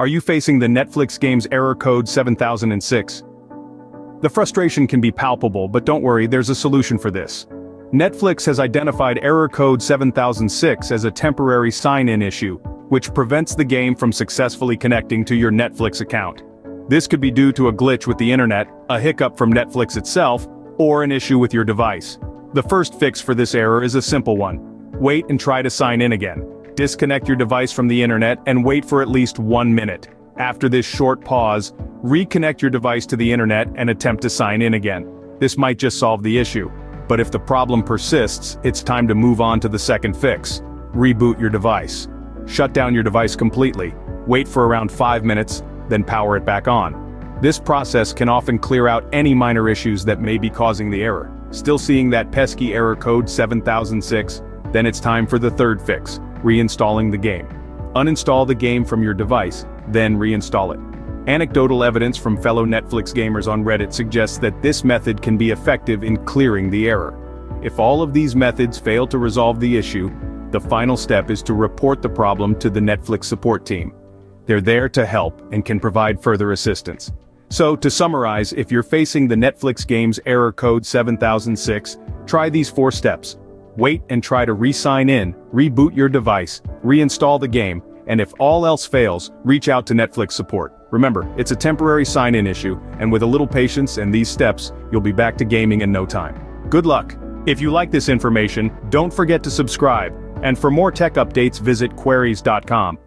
Are you facing the Netflix game's error code 7006? The frustration can be palpable but don't worry there's a solution for this. Netflix has identified error code 7006 as a temporary sign-in issue, which prevents the game from successfully connecting to your Netflix account. This could be due to a glitch with the internet, a hiccup from Netflix itself, or an issue with your device. The first fix for this error is a simple one. Wait and try to sign in again. Disconnect your device from the internet and wait for at least one minute. After this short pause, reconnect your device to the internet and attempt to sign in again. This might just solve the issue. But if the problem persists, it's time to move on to the second fix. Reboot your device. Shut down your device completely, wait for around 5 minutes, then power it back on. This process can often clear out any minor issues that may be causing the error. Still seeing that pesky error code 7006? Then it's time for the third fix, reinstalling the game. Uninstall the game from your device, then reinstall it. Anecdotal evidence from fellow Netflix gamers on Reddit suggests that this method can be effective in clearing the error. If all of these methods fail to resolve the issue, the final step is to report the problem to the Netflix support team. They're there to help and can provide further assistance. So, to summarize, if you're facing the Netflix game's error code 7006, try these four steps. Wait and try to re-sign in, reboot your device, reinstall the game, and if all else fails, reach out to Netflix support. Remember, it's a temporary sign-in issue, and with a little patience and these steps, you'll be back to gaming in no time. Good luck! If you like this information, don't forget to subscribe, and for more tech updates visit quaries.com.